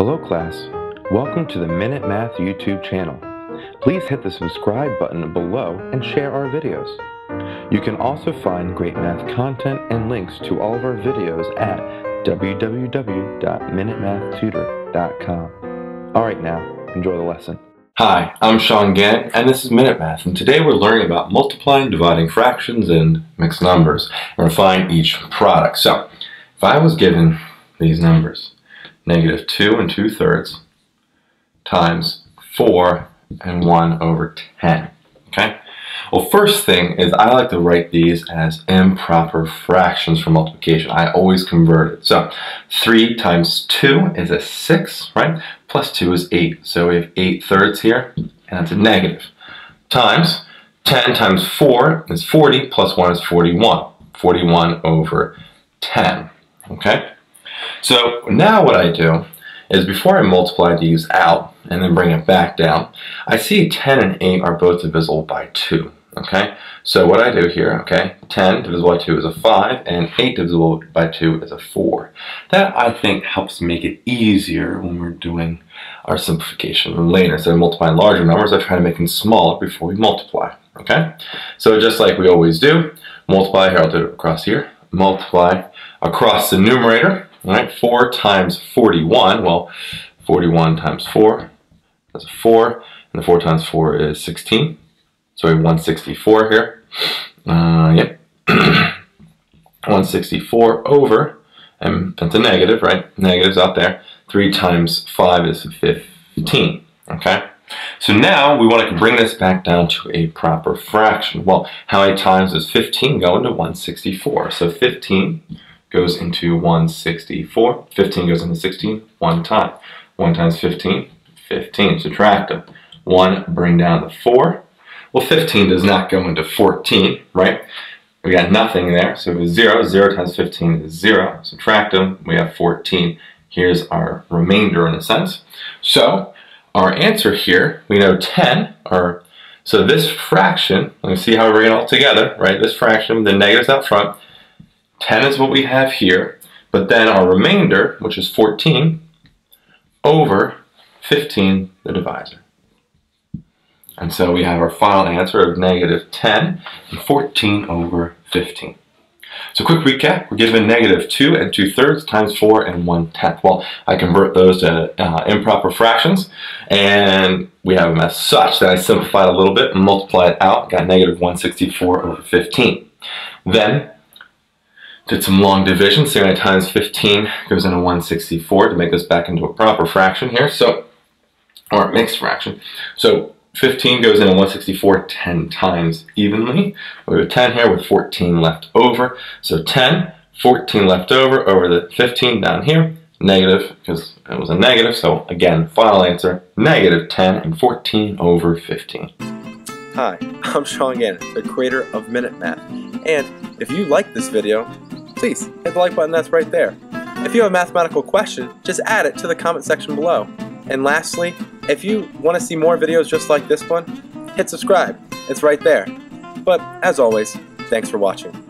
Hello class, welcome to the Minute Math YouTube channel. Please hit the subscribe button below and share our videos. You can also find great math content and links to all of our videos at www.minutemathtutor.com. Alright now, enjoy the lesson. Hi, I'm Sean Gannon, and this is Minute Math, and today we're learning about multiplying, dividing fractions, and mixed numbers. We're going to find each product. So, if I was given these numbers, negative 2 and 2 thirds times 4 and 1 over 10. Okay? Well, first thing is I like to write these as improper fractions for multiplication. I always convert it. So 3 times 2 is a 6, right? Plus 2 is 8. So we have 8 thirds here, and that's a negative. Times 10 times 4 is 40, plus 1 is 41. 41 over 10. Okay? So now what I do is before I multiply these out and then bring it back down, I see 10 and 8 are both divisible by 2. Okay, so what I do here, okay, 10 divisible by 2 is a 5, and 8 divisible by 2 is a 4. That, I think, helps make it easier when we're doing our simplification later. Instead of multiplying larger numbers, I try to make them smaller before we multiply, okay? So just like we always do, multiply, here, I'll do it across here, multiply across the numerator, all right, 4 times 41, well, 41 times 4, that's a 4, and the 4 times 4 is 16. So we have 164 here. Uh, yep. 164 over, and that's a negative, right? Negatives out there. 3 times 5 is 15, okay? So now we want to bring this back down to a proper fraction. Well, how many times does 15 go into 164? So 15 goes into 164. 15 goes into 16 one time. 1 times 15, 15. Subtract them. 1, bring down the 4. Well, 15 does not go into 14, right? We got nothing there, so it was 0. 0 times 15 is 0. Subtract them, we have 14. Here's our remainder in a sense. So, our answer here, we know 10, or so this fraction, let me see how we bring it all together, right? This fraction, the negatives out front, 10 is what we have here, but then our remainder, which is 14, over 15, the divisor. And so we have our final answer of negative 10 and 14 over 15. So quick recap, we're given negative 2 and 2 thirds times 4 and 1 tenth. Well, I convert those to uh, improper fractions, and we have them as such Then I simplified a little bit and multiplied it out, got negative 164 over 15. Then did some long division, 70 times 15 goes into 164 to make this back into a proper fraction here, so, or mixed fraction. So 15 goes into 164 10 times evenly. We have 10 here with 14 left over. So 10, 14 left over, over the 15 down here, negative, because it was a negative. So again, final answer, negative 10 and 14 over 15. Hi, I'm Sean Gannon, the creator of Minute Math. And if you like this video, please hit the like button that's right there. If you have a mathematical question, just add it to the comment section below. And lastly, if you want to see more videos just like this one, hit subscribe. It's right there. But as always, thanks for watching.